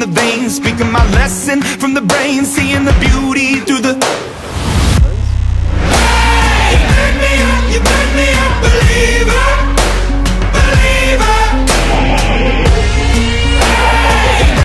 the veins, speaking my lesson from the brain, seeing the beauty through the